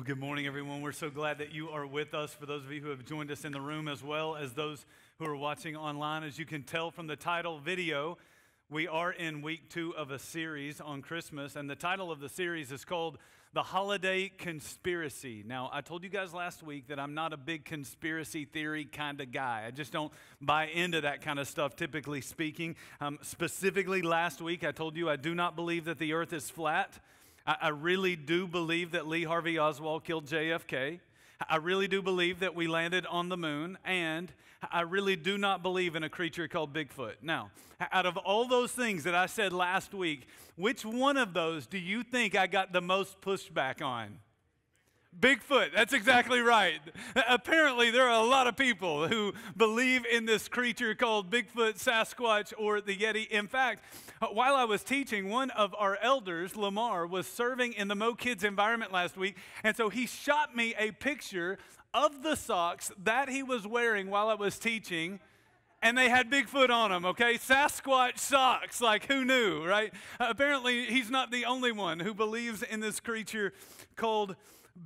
Well, good morning, everyone. We're so glad that you are with us. For those of you who have joined us in the room, as well as those who are watching online, as you can tell from the title video, we are in week two of a series on Christmas, and the title of the series is called The Holiday Conspiracy. Now, I told you guys last week that I'm not a big conspiracy theory kind of guy. I just don't buy into that kind of stuff, typically speaking. Um, specifically, last week, I told you I do not believe that the earth is flat. I, I really do believe that Lee Harvey Oswald killed JFK. I really do believe that we landed on the moon, and I really do not believe in a creature called Bigfoot. Now, out of all those things that I said last week, which one of those do you think I got the most pushback on? Bigfoot, that's exactly right. Apparently, there are a lot of people who believe in this creature called Bigfoot, Sasquatch, or the Yeti. In fact, while I was teaching, one of our elders, Lamar, was serving in the Mo Kids environment last week, and so he shot me a picture of the socks that he was wearing while I was teaching and they had Bigfoot on them, okay? Sasquatch socks, like who knew, right? Apparently, he's not the only one who believes in this creature called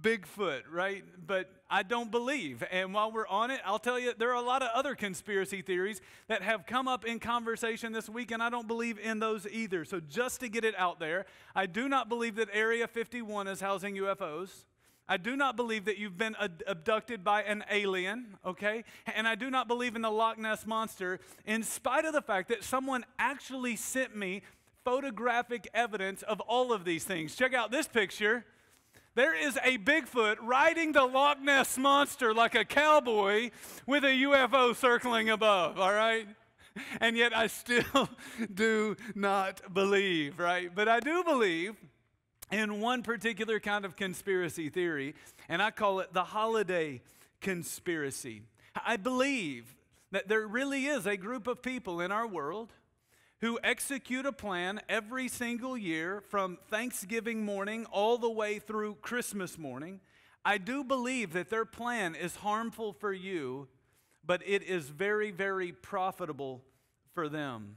Bigfoot, right? But I don't believe. And while we're on it, I'll tell you, there are a lot of other conspiracy theories that have come up in conversation this week, and I don't believe in those either. So, just to get it out there, I do not believe that Area 51 is housing UFOs. I do not believe that you've been abducted by an alien, okay? And I do not believe in the Loch Ness Monster, in spite of the fact that someone actually sent me photographic evidence of all of these things. Check out this picture. There is a Bigfoot riding the Loch Ness Monster like a cowboy with a UFO circling above, all right? And yet I still do not believe, right? But I do believe in one particular kind of conspiracy theory, and I call it the holiday conspiracy. I believe that there really is a group of people in our world who execute a plan every single year from Thanksgiving morning all the way through Christmas morning. I do believe that their plan is harmful for you, but it is very, very profitable for them.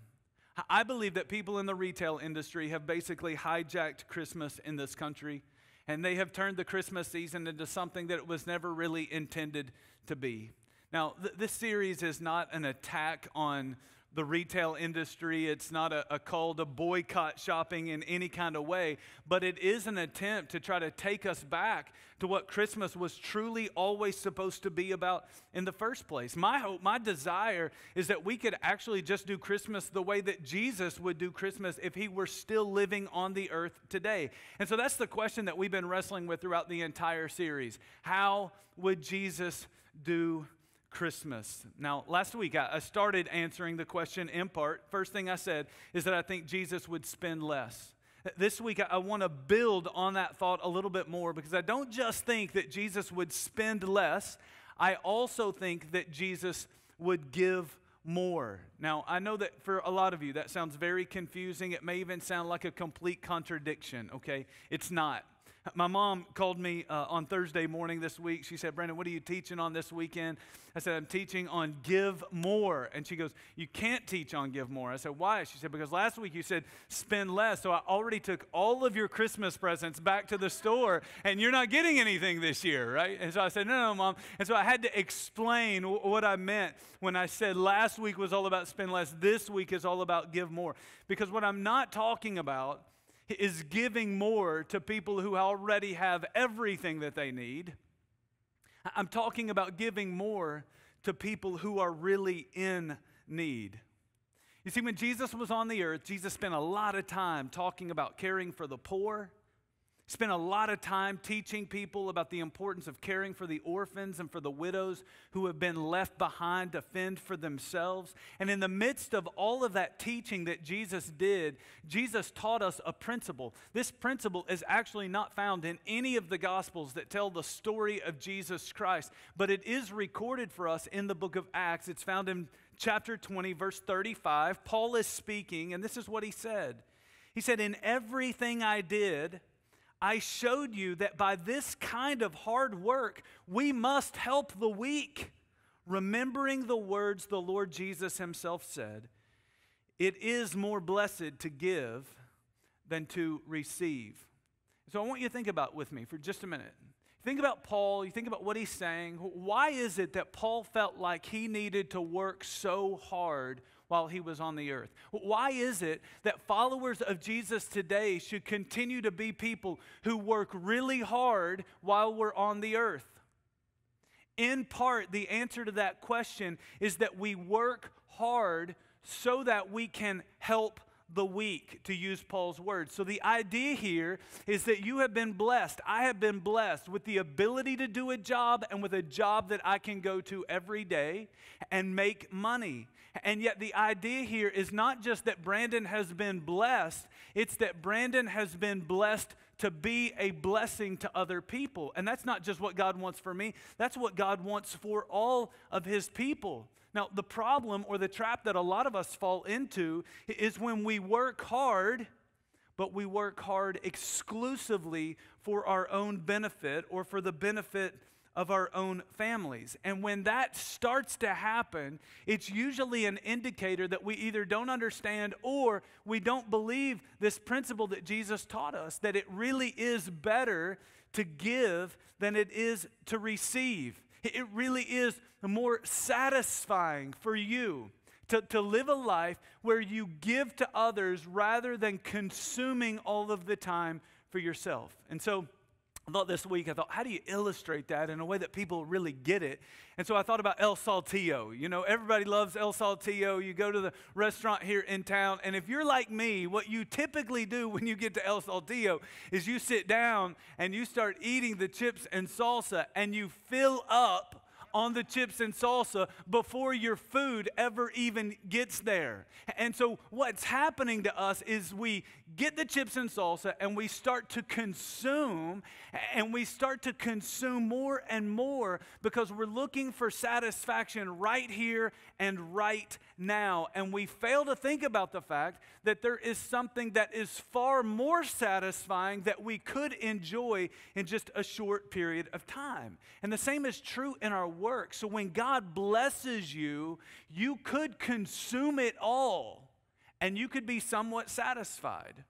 I believe that people in the retail industry have basically hijacked Christmas in this country, and they have turned the Christmas season into something that it was never really intended to be. Now, th- this series is not an attack on the retail industry. It's not a, a, call to boycott shopping in any kind of way, but it is an attempt to try to take us back to what Christmas was truly always supposed to be about in the first place. My hope, my desire is that we could actually just do Christmas the way that Jesus would do Christmas if he were still living on the earth today. And so that's the question that we've been wrestling with throughout the entire series. How would Jesus do Christmas. Now, last week I started answering the question in part. First thing I said is that I think Jesus would spend less. This week I want to build on that thought a little bit more because I don't just think that Jesus would spend less, I also think that Jesus would give more. Now, I know that for a lot of you that sounds very confusing. It may even sound like a complete contradiction, okay? It's not. My mom called me uh, on Thursday morning this week. She said, Brandon, what are you teaching on this weekend? I said, I'm teaching on give more. And she goes, You can't teach on give more. I said, Why? She said, Because last week you said spend less. So I already took all of your Christmas presents back to the store, and you're not getting anything this year, right? And so I said, No, no, mom. And so I had to explain w- what I meant when I said last week was all about spend less, this week is all about give more. Because what I'm not talking about is giving more to people who already have everything that they need. I'm talking about giving more to people who are really in need. You see, when Jesus was on the earth, Jesus spent a lot of time talking about caring for the poor, spent a lot of time teaching people about the importance of caring for the orphans and for the widows who have been left behind to fend for themselves. And in the midst of all of that teaching that Jesus did, Jesus taught us a principle. This principle is actually not found in any of the Gospels that tell the story of Jesus Christ, but it is recorded for us in the book of Acts. It's found in chapter 20, verse 35. Paul is speaking, and this is what he said. He said, In everything I did, I showed you that by this kind of hard work, we must help the weak, remembering the words the Lord Jesus himself said It is more blessed to give than to receive. So I want you to think about with me for just a minute. think about Paul, you think about what he's saying. Why is it that Paul felt like he needed to work so hard while he was on the earth? Why is it that followers of Jesus today should continue to be people who work really hard while we're on the earth? In part, the answer to that question is that we work hard so that we can help the weak, to use Paul's words. So, the idea here is that you have been blessed. I have been blessed with the ability to do a job and with a job that I can go to every day and make money. And yet, the idea here is not just that Brandon has been blessed, it's that Brandon has been blessed to be a blessing to other people. And that's not just what God wants for me, that's what God wants for all of his people. Now, the problem or the trap that a lot of us fall into is when we work hard, but we work hard exclusively for our own benefit or for the benefit of our own families. And when that starts to happen, it's usually an indicator that we either don't understand or we don't believe this principle that Jesus taught us that it really is better to give than it is to receive. It really is more satisfying for you to, to live a life where you give to others rather than consuming all of the time for yourself. And so, I thought this week, I thought, how do you illustrate that in a way that people really get it? And so I thought about El Saltillo. You know, everybody loves El Saltillo. You go to the restaurant here in town, and if you're like me, what you typically do when you get to El Saltillo is you sit down and you start eating the chips and salsa, and you fill up on the chips and salsa before your food ever even gets there. And so, what's happening to us is we get the chips and salsa and we start to consume, and we start to consume more and more because we're looking for satisfaction right here and right now. And we fail to think about the fact that there is something that is far more satisfying that we could enjoy in just a short period of time. And the same is true in our work. So when God blesses you, you could consume it all and you could be somewhat satisfied.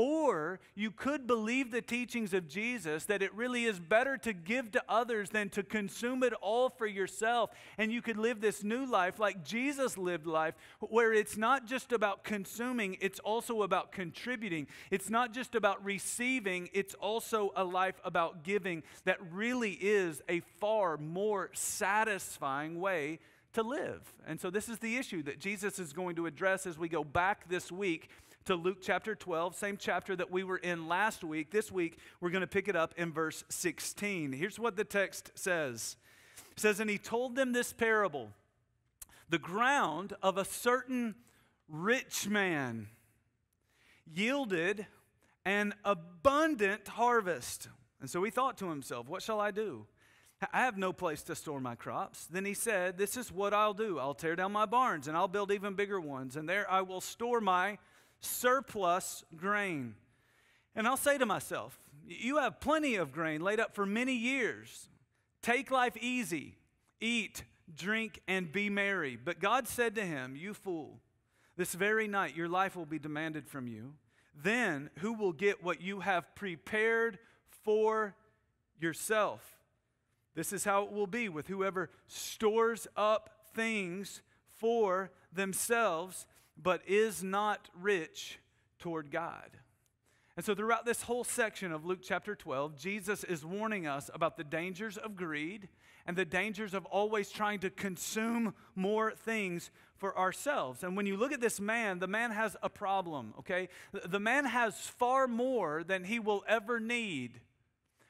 Or you could believe the teachings of Jesus that it really is better to give to others than to consume it all for yourself. And you could live this new life like Jesus lived life, where it's not just about consuming, it's also about contributing. It's not just about receiving, it's also a life about giving that really is a far more satisfying way to live. And so, this is the issue that Jesus is going to address as we go back this week to Luke chapter 12, same chapter that we were in last week. This week, we're going to pick it up in verse 16. Here's what the text says It says, And he told them this parable The ground of a certain rich man yielded an abundant harvest. And so he thought to himself, What shall I do? I have no place to store my crops. Then he said, This is what I'll do. I'll tear down my barns and I'll build even bigger ones, and there I will store my surplus grain. And I'll say to myself, You have plenty of grain laid up for many years. Take life easy, eat, drink, and be merry. But God said to him, You fool, this very night your life will be demanded from you. Then who will get what you have prepared for yourself? This is how it will be with whoever stores up things for themselves but is not rich toward God. And so, throughout this whole section of Luke chapter 12, Jesus is warning us about the dangers of greed and the dangers of always trying to consume more things for ourselves. And when you look at this man, the man has a problem, okay? The man has far more than he will ever need,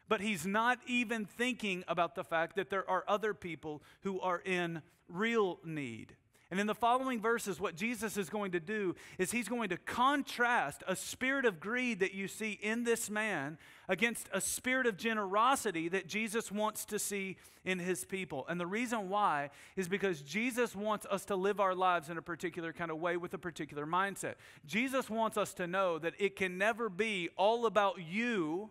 but he's not even thinking about the fact that there are other people who are in real need. And in the following verses, what Jesus is going to do is he's going to contrast a spirit of greed that you see in this man against a spirit of generosity that Jesus wants to see in his people. And the reason why is because Jesus wants us to live our lives in a particular kind of way with a particular mindset. Jesus wants us to know that it can never be all about you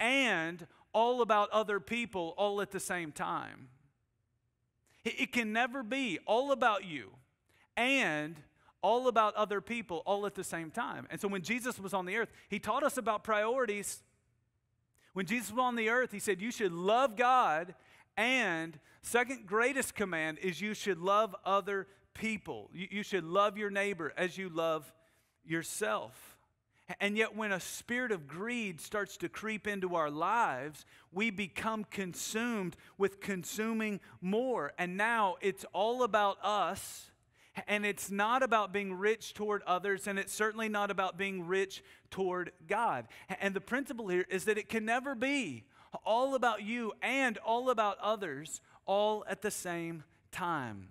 and all about other people all at the same time. It can never be all about you and all about other people all at the same time. And so when Jesus was on the earth, he taught us about priorities. When Jesus was on the earth, he said, You should love God, and second greatest command is you should love other people. You, should love your neighbor as you love yourself. And yet, when a spirit of greed starts to creep into our lives, we become consumed with consuming more. And now it's all about us, and it's not about being rich toward others, and it's certainly not about being rich toward God. And the principle here is that it can never be all about you and all about others all at the same time.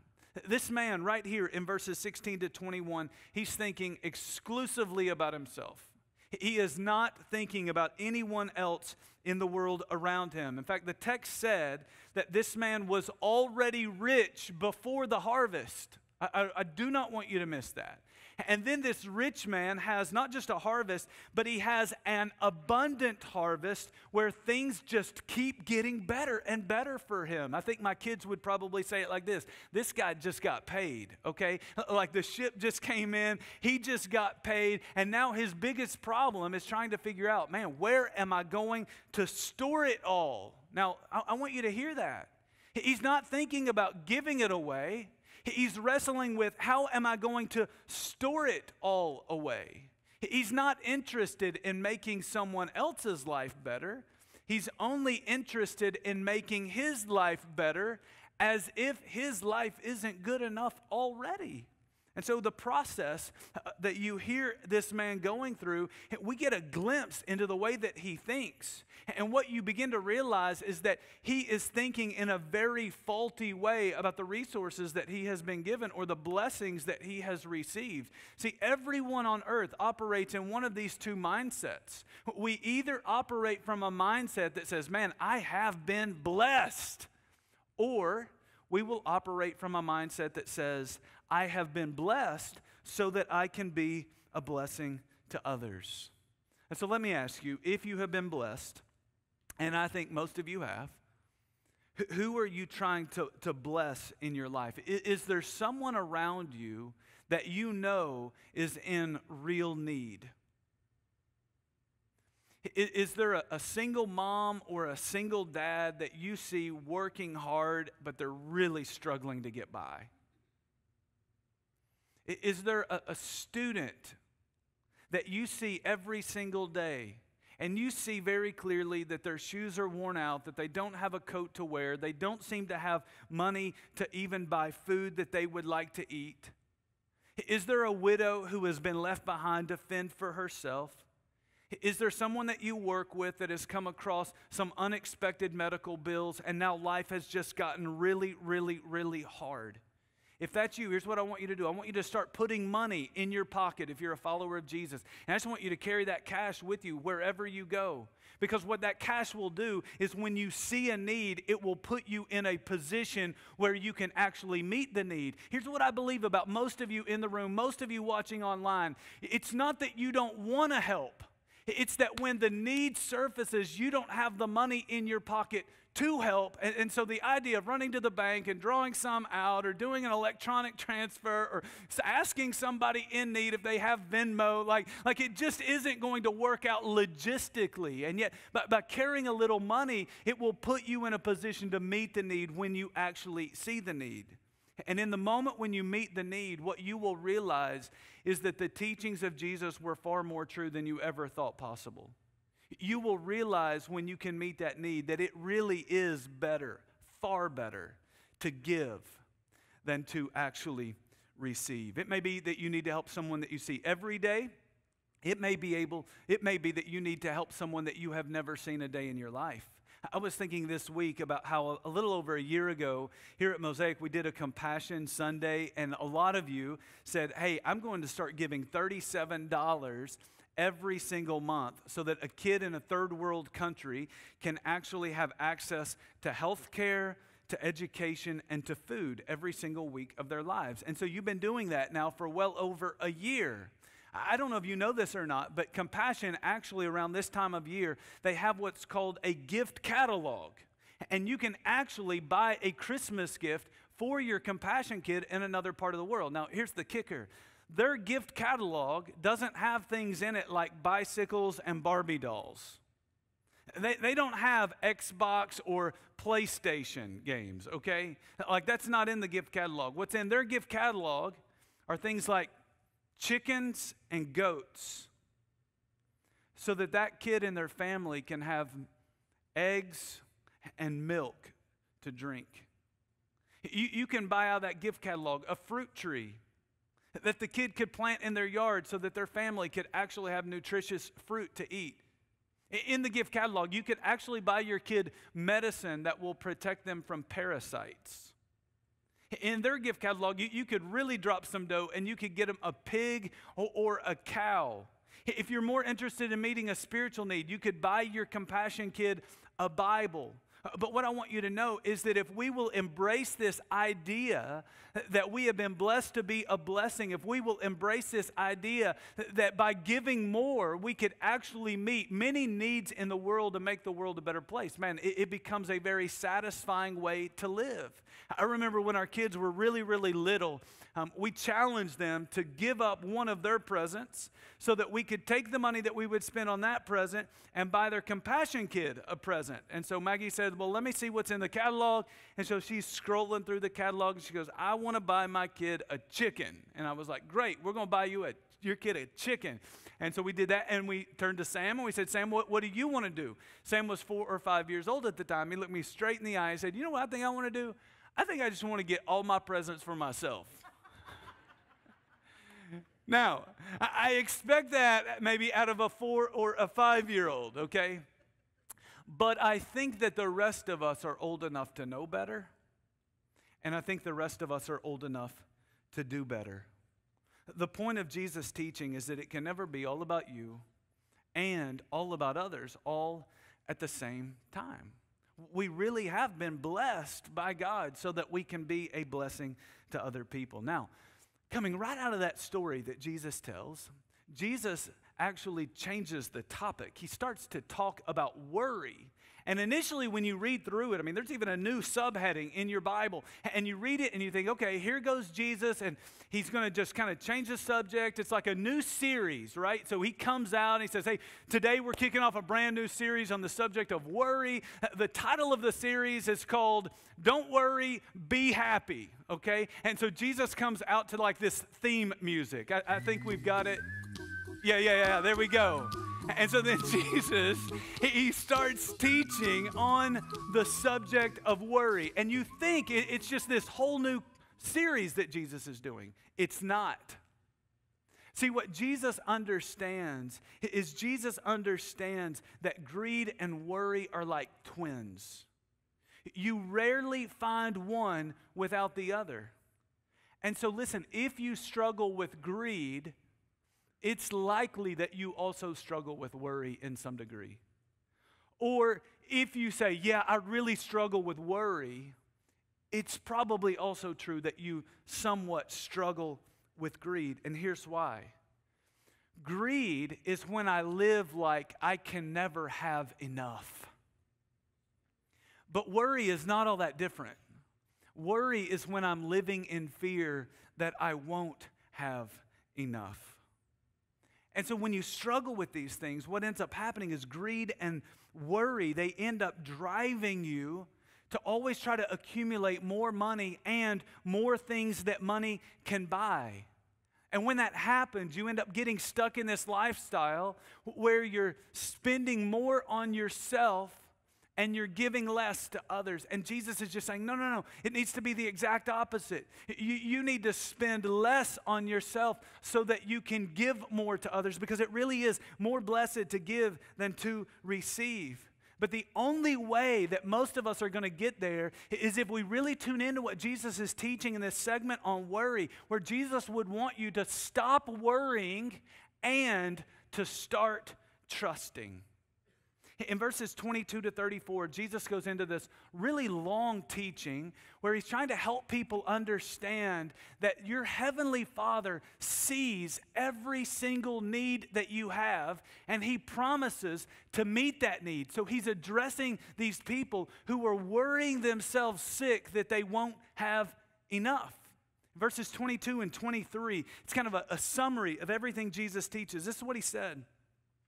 This man, right here in verses 16 to 21, he's thinking exclusively about himself. He is not thinking about anyone else in the world around him. In fact, the text said that this man was already rich before the harvest. I, I, I do not want you to miss that. And then this rich man has not just a harvest, but he has an abundant harvest where things just keep getting better and better for him. I think my kids would probably say it like this This guy just got paid, okay? Like the ship just came in, he just got paid, and now his biggest problem is trying to figure out, man, where am I going to store it all? Now, I, I want you to hear that. He's not thinking about giving it away. He's wrestling with how am I going to store it all away? He's not interested in making someone else's life better. He's only interested in making his life better as if his life isn't good enough already. And so, the process uh, that you hear this man going through, we get a glimpse into the way that he thinks. And what you begin to realize is that he is thinking in a very faulty way about the resources that he has been given or the blessings that he has received. See, everyone on earth operates in one of these two mindsets. We either operate from a mindset that says, Man, I have been blessed, or we will operate from a mindset that says, I have been blessed so that I can be a blessing to others. And so let me ask you if you have been blessed, and I think most of you have, who are you trying to, to bless in your life? Is, is there someone around you that you know is in real need? Is, is there a, a single mom or a single dad that you see working hard, but they're really struggling to get by? Is there a, a student that you see every single day? and you see very clearly that their shoes are worn out, that they don't have a coat to wear, they don't seem to have money to even buy food that they would like to eat? Is there a widow who has been left behind to fend for herself? Is there someone that you work with that has come across some unexpected medical bills and now life has just gotten really, really, really hard? If that's you, here's what I want you to do. I want you to start putting money in your pocket if you're a follower of Jesus. And I just want you to carry that cash with you wherever you go. Because what that cash will do is when you see a need, it will put you in a position where you can actually meet the need. Here's what I believe about most of you in the room, most of you watching online. It's not that you don't want to help. It's that when the need surfaces, you don't have the money in your pocket to help. And, and, so the idea of running to the bank and drawing some out or doing an electronic transfer or asking somebody in need if they have Venmo, like, like it just isn't going to work out logistically. And yet, by, by carrying a little money, it will put you in a position to meet the need when you actually see the need. And in the moment when you meet the need, what you will realize is that the teachings of Jesus were far more true than you ever thought possible you will realize when you can meet that need that it really is better, far better, to give than to actually receive. It may be that you need to help someone that you see every day. It may be able it may be that you need to help someone that you have never seen a day in your life. I was thinking this week about how a little over a year ago here at Mosaic, we did a Compassion Sunday, and a lot of you said, Hey, I'm going to start giving $37 every single month so that a kid in a third world country can actually have access to health care, to education, and to food every single week of their lives. And so you've been doing that now for well over a year. I don't know if you know this or not, but Compassion actually around this time of year, they have what's called a gift catalog. And you can actually buy a Christmas gift for your Compassion kid in another part of the world. Now, here's the kicker their gift catalog doesn't have things in it like bicycles and Barbie dolls. They, they don't have Xbox or PlayStation games, okay? Like, that's not in the gift catalog. What's in their gift catalog are things like chickens and goats so that that kid and their family can have eggs and milk to drink. You, you can buy out that gift catalog a fruit tree that the kid could plant in their yard so that their family could actually have nutritious fruit to eat. In the gift catalog, you could actually buy your kid medicine that will protect them from parasites. In their gift catalog, you, you could really drop some dough and you could get them a pig or, or a cow. If you're more interested in meeting a spiritual need, you could buy your compassion kid a Bible but what I want you to know is that if we will embrace this idea that we have been blessed to be a blessing, if we will embrace this idea that by giving more, we could actually meet many needs in the world to make the world a better place, man, it, it becomes a very satisfying way to live. I remember when our kids were really, really little, um, we challenged them to give up one of their presents so that we could take the money that we would spend on that present and buy their compassion kid a present. And so Maggie said, Well, let me see what's in the catalog. And so she's scrolling through the catalog and she goes, I want to buy my kid a chicken. And I was like, Great, we're going to buy you a your kid a chicken. And so we did that, and we turned to Sam and we said, Sam, what, what do you want to do? Sam was four or five years old at the time. He looked me straight in the eye and said, You know what I think I want to do? I think I just want to get all my presents for myself. Now, I expect that maybe out of a four or a five year old, okay? But I think that the rest of us are old enough to know better. And I think the rest of us are old enough to do better. The point of Jesus' teaching is that it can never be all about you and all about others, all at the same time we really have been blessed by God so that we can be a blessing to other people. Now, coming right out of that story that Jesus tells, Jesus actually changes the topic. He starts to talk about worry and initially, when you read through it, I mean, there's even a new subheading in your Bible, and you read it and you think, okay, here goes Jesus, and he's going to just kind of change the subject. It's like a new series, right? So he comes out and he says, hey, today we're kicking off a brand new series on the subject of worry. The title of the series is called Don't Worry, Be Happy, okay? And so Jesus comes out to like this theme music. I, I think we've got it. Yeah, yeah, yeah, there we go. And so then Jesus, he starts teaching on the subject of worry. And you think it's just this whole new series that Jesus is doing. It's not. See, what Jesus understands is Jesus understands that greed and worry are like twins. You rarely find one without the other. And so, listen, if you struggle with greed, it's likely that you also struggle with worry in some degree. Or if you say, Yeah, I really struggle with worry, it's probably also true that you somewhat struggle with greed. And here's why greed is when I live like I can never have enough. But worry is not all that different. Worry is when I'm living in fear that I won't have enough. And so when you struggle with these things, what ends up happening is greed and worry, they end up driving you to always try to accumulate more money and more things that money can buy. And when that happens, you end up getting stuck in this lifestyle where you're spending more on yourself and you're giving less to others. And Jesus is just saying, no, no, no. It needs to be the exact opposite. You, you need to spend less on yourself so that you can give more to others because it really is more blessed to give than to receive. But the only way that most of us are going to get there is if we really tune into what Jesus is teaching in this segment on worry, where Jesus would want you to stop worrying and to start trusting. In verses 22 to 34, Jesus goes into this really long teaching where he's trying to help people understand that your heavenly Father sees every single need that you have, and he promises to meet that need. So he's addressing these people who are worrying themselves sick that they won't have enough. Verses 22 and 23, it's kind of a, a summary of everything Jesus teaches. This is what he said.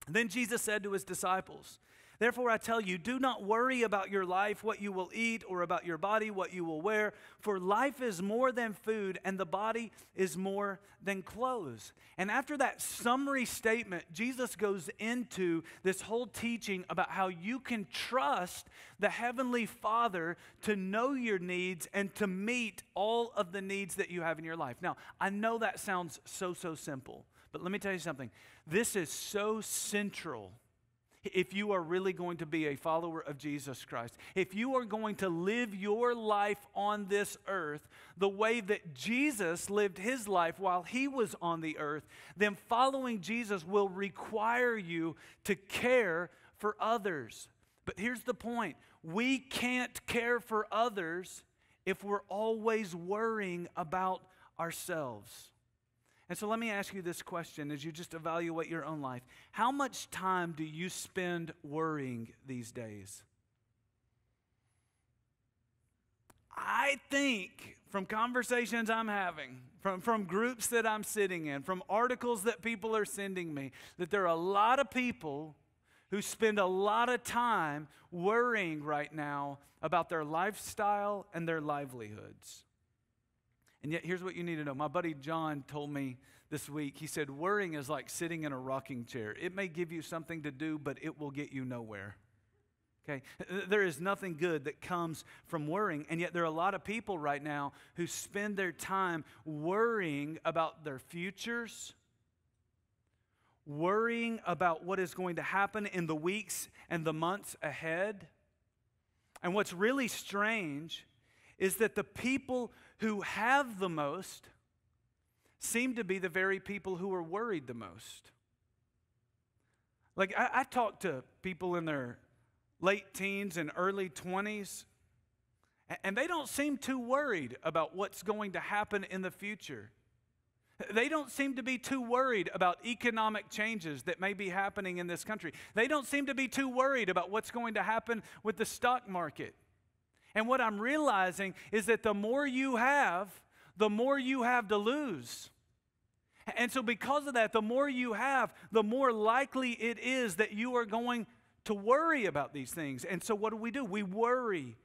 Then Jesus said to his disciples, Therefore, I tell you, do not worry about your life, what you will eat, or about your body, what you will wear. For life is more than food, and the body is more than clothes. And after that summary statement, Jesus goes into this whole teaching about how you can trust the Heavenly Father to know your needs and to meet all of the needs that you have in your life. Now, I know that sounds so, so simple, but let me tell you something. This is so central if you are really going to be a follower of Jesus Christ, if you are going to live your life on this earth the way that Jesus lived his life while he was on the earth, then following Jesus will require you to care for others. But here's the point we can't care for others if we're always worrying about ourselves. And so let me ask you this question as you just evaluate your own life. How much time do you spend worrying these days? I think from conversations I'm having, from, from groups that I'm sitting in, from articles that people are sending me, that there are a lot of people who spend a lot of time worrying right now about their lifestyle and their livelihoods. And yet, here's what you need to know. My buddy John told me this week, he said, Worrying is like sitting in a rocking chair. It may give you something to do, but it will get you nowhere. Okay? There is nothing good that comes from worrying. And yet, there are a lot of people right now who spend their time worrying about their futures, worrying about what is going to happen in the weeks and the months ahead. And what's really strange is that the people who have the most seem to be the very people who are worried the most. Like, I, I talk to people in their late teens and early 20s, and they don't seem too worried about what's going to happen in the future. They don't seem to be too worried about economic changes that may be happening in this country. They don't seem to be too worried about what's going to happen with the stock market. And what I'm realizing is that the more you have, the more you have to lose. And so, because of that, the more you have, the more likely it is that you are going to worry about these things. And so, what do we do? We worry.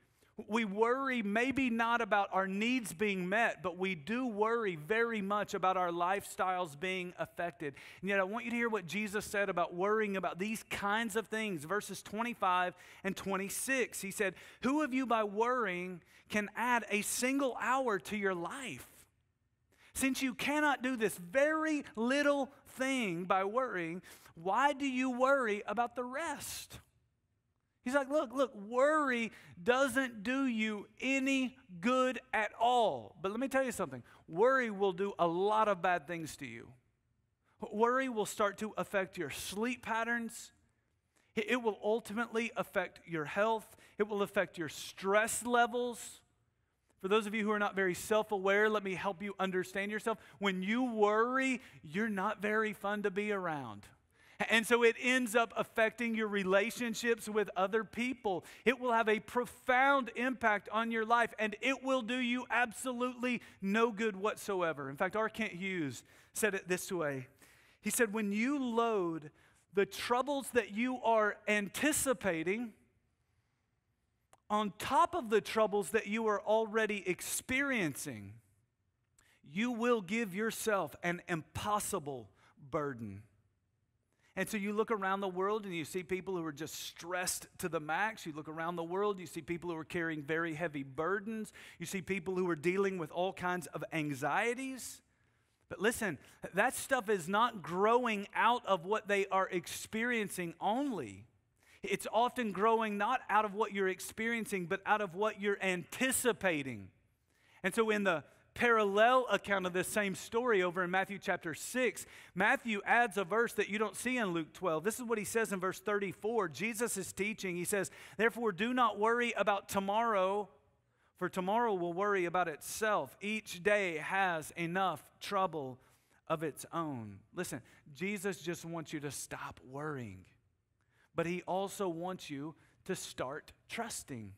We worry maybe not about our needs being met, but we do worry very much about our lifestyles being affected. And yet, I want you to hear what Jesus said about worrying about these kinds of things. Verses 25 and 26. He said, Who of you by worrying can add a single hour to your life? Since you cannot do this very little thing by worrying, why do you worry about the rest? He's like, look, look, worry doesn't do you any good at all. But let me tell you something worry will do a lot of bad things to you. Worry will start to affect your sleep patterns. It will ultimately affect your health. It will affect your stress levels. For those of you who are not very self aware, let me help you understand yourself. When you worry, you're not very fun to be around. And so it ends up affecting your relationships with other people. It will have a profound impact on your life, and it will do you absolutely no good whatsoever. In fact, R. Kent Hughes said it this way He said, When you load the troubles that you are anticipating on top of the troubles that you are already experiencing, you will give yourself an impossible burden. And so you look around the world and you see people who are just stressed to the max. You look around the world, you see people who are carrying very heavy burdens. You see people who are dealing with all kinds of anxieties. But listen, that stuff is not growing out of what they are experiencing only. It's often growing not out of what you're experiencing, but out of what you're anticipating. And so in the parallel account of this same story over in Matthew chapter 6, Matthew adds a verse that you don't see in Luke 12. This is what he says in verse 34. Jesus is teaching. He says, Therefore, do not worry about tomorrow, for tomorrow will worry about itself. Each day has enough trouble of its own. Listen, Jesus just wants you to stop worrying, but he also wants you to start trusting.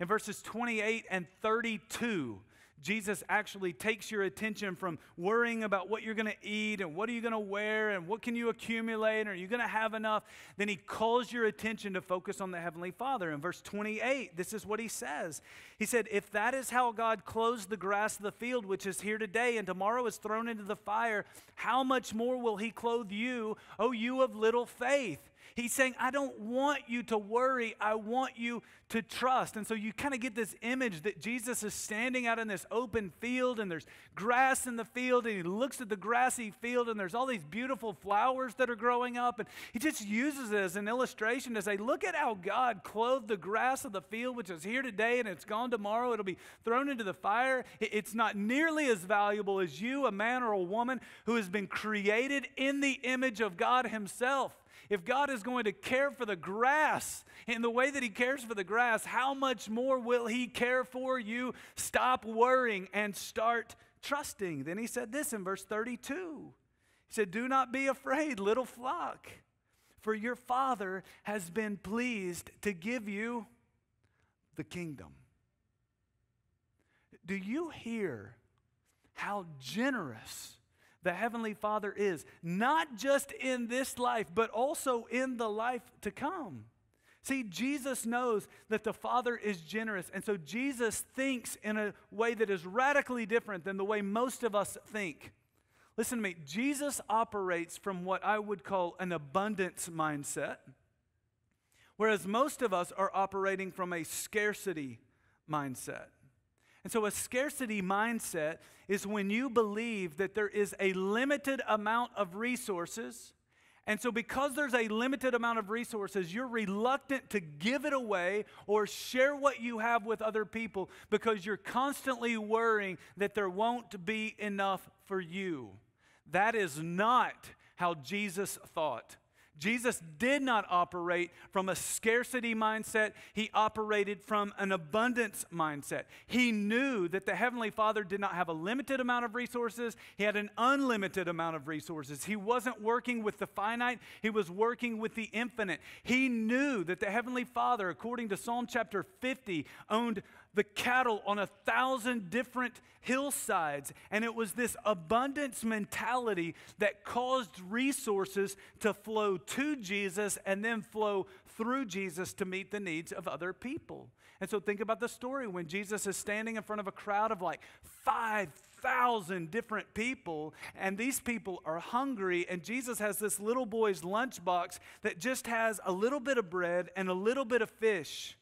In verses 28 and 32, Jesus actually takes your attention from worrying about what you're going to eat and what are you going to wear and what can you accumulate and are you going to have enough, then he calls your attention to focus on the heavenly Father. In verse 28, this is what he says. He said, "If that is how God clothes the grass of the field which is here today and tomorrow is thrown into the fire, how much more will he clothe you, O you of little faith?" He's saying, I don't want you to worry. I want you to trust. And so you kind of get this image that Jesus is standing out in this open field and there's grass in the field and he looks at the grassy field and there's all these beautiful flowers that are growing up. And he just uses it as an illustration to say, look at how God clothed the grass of the field, which is here today and it's gone tomorrow. It'll be thrown into the fire. It's not nearly as valuable as you, a man or a woman who has been created in the image of God himself. If God is going to care for the grass in the way that He cares for the grass, how much more will He care for you? Stop worrying and start trusting. Then He said this in verse 32. He said, Do not be afraid, little flock, for your Father has been pleased to give you the kingdom. Do you hear how generous the Heavenly Father is, not just in this life, but also in the life to come. See, Jesus knows that the Father is generous, and so Jesus thinks in a way that is radically different than the way most of us think. Listen to me, Jesus operates from what I would call an abundance mindset, whereas most of us are operating from a scarcity mindset. And so, a scarcity mindset is when you believe that there is a limited amount of resources. And so, because there's a limited amount of resources, you're reluctant to give it away or share what you have with other people because you're constantly worrying that there won't be enough for you. That is not how Jesus thought. Jesus did not operate from a scarcity mindset. He operated from an abundance mindset. He knew that the Heavenly Father did not have a limited amount of resources, He had an unlimited amount of resources. He wasn't working with the finite, He was working with the infinite. He knew that the Heavenly Father, according to Psalm chapter 50, owned the cattle on a thousand different hillsides. And it was this abundance mentality that caused resources to flow to Jesus and then flow through Jesus to meet the needs of other people. And so think about the story when Jesus is standing in front of a crowd of like 5,000 different people, and these people are hungry, and Jesus has this little boy's lunchbox that just has a little bit of bread and a little bit of fish.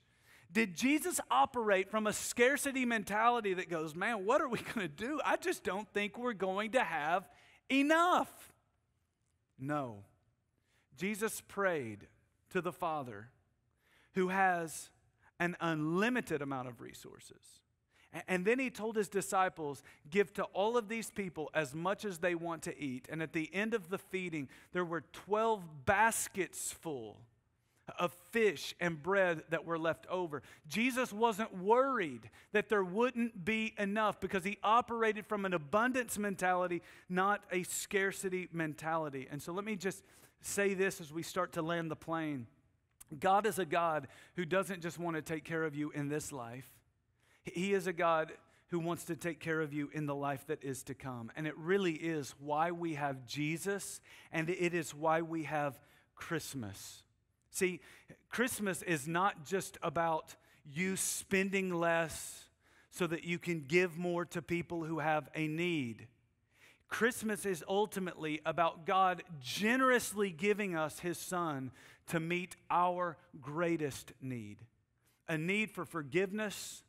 Did Jesus operate from a scarcity mentality that goes, man, what are we going to do? I just don't think we're going to have enough. No. Jesus prayed to the Father who has an unlimited amount of resources. And then he told his disciples, Give to all of these people as much as they want to eat. And at the end of the feeding, there were 12 baskets full of fish and bread that were left over. Jesus wasn't worried that there wouldn't be enough because he operated from an abundance mentality, not a scarcity mentality. And so let me just say this as we start to land the plane God is a God who doesn't just want to take care of you in this life, He is a God who wants to take care of you in the life that is to come. And it really is why we have Jesus, and it is why we have Christmas. See, Christmas is not just about you spending less so that you can give more to people who have a need. Christmas is ultimately about God generously giving us His Son to meet our greatest need a need for forgiveness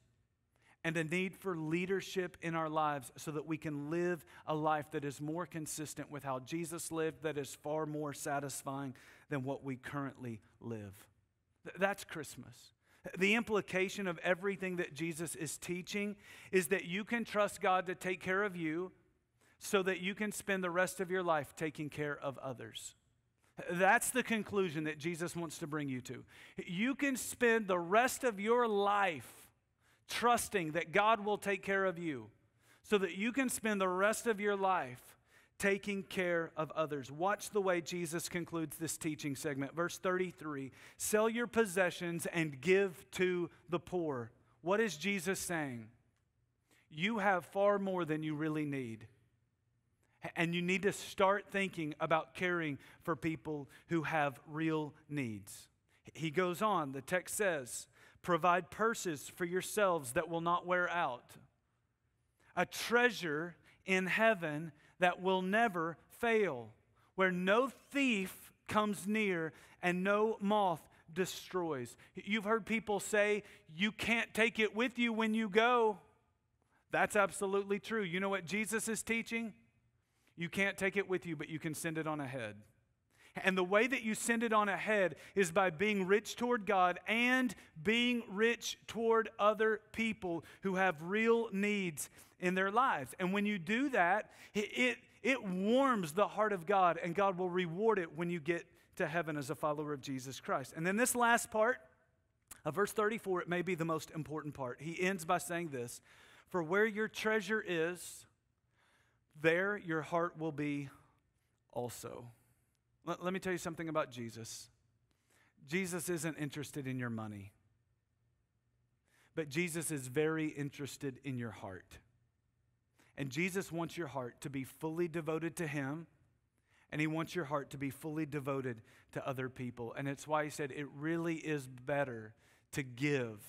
and a need for leadership in our lives so that we can live a life that is more consistent with how Jesus lived, that is far more satisfying than what we currently live. That's Christmas. The implication of everything that Jesus is teaching is that you can trust God to take care of you so that you can spend the rest of your life taking care of others. That's the conclusion that Jesus wants to bring you to. You can spend the rest of your life trusting that God will take care of you so that you can spend the rest of your life taking care of others. Watch the way Jesus concludes this teaching segment. Verse 33 Sell your possessions and give to the poor. What is Jesus saying? you have far more than you really need. And you need to start thinking about caring for people who have real needs. He goes on, the text says, provide purses for yourselves that will not wear out, a treasure in heaven that will never fail, where no thief comes near and no moth destroys. You've heard people say, you can't take it with you when you go. That's absolutely true. You know what Jesus is teaching? You can't take it with you, but you can send it on ahead. And the way that you send it on ahead is by being rich toward God and being rich toward other people who have real needs in their lives. And when you do that, it, it, warms the heart of God, and God will reward it when you get to heaven as a follower of Jesus Christ. And then this last part of verse 34, it may be the most important part. He ends by saying this For where your treasure is, there your heart will be also. Let, let me tell you something about Jesus. Jesus isn't interested in your money, but Jesus is very interested in your heart. And Jesus wants your heart to be fully devoted to Him, and He wants your heart to be fully devoted to other people. And it's why He said it really is better to give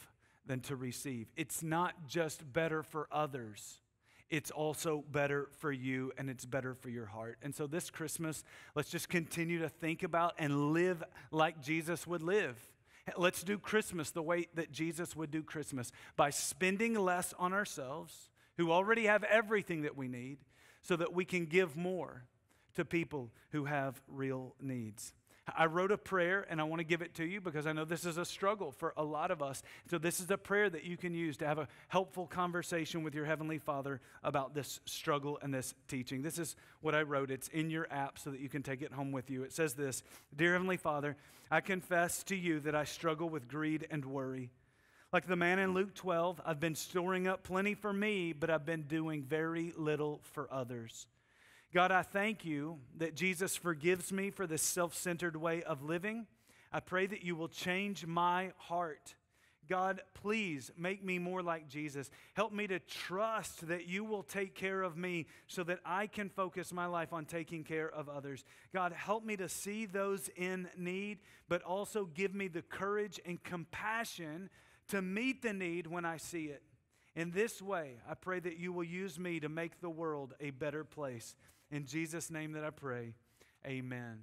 than to receive. It's not just better for others, it's also better for you and it's better for your heart. And so this Christmas, let's just continue to think about and live like Jesus would live. Let's do Christmas the way that Jesus would do Christmas by spending less on ourselves, who already have everything that we need, so that we can give more to people who have real needs. I wrote a prayer and I want to give it to you because I know this is a struggle for a lot of us. So, this is a prayer that you can use to have a helpful conversation with your Heavenly Father about this struggle and this teaching. This is what I wrote. It's in your app so that you can take it home with you. It says this Dear Heavenly Father, I confess to you that I struggle with greed and worry. Like the man in Luke 12, I've been storing up plenty for me, but I've been doing very little for others. God, I thank you that Jesus forgives me for this self centered way of living. I pray that you will change my heart. God, please make me more like Jesus. Help me to trust that you will take care of me so that I can focus my life on taking care of others. God, help me to see those in need, but also give me the courage and compassion to meet the need when I see it. In this way, I pray that you will use me to make the world a better place. In Jesus' name that I pray, amen.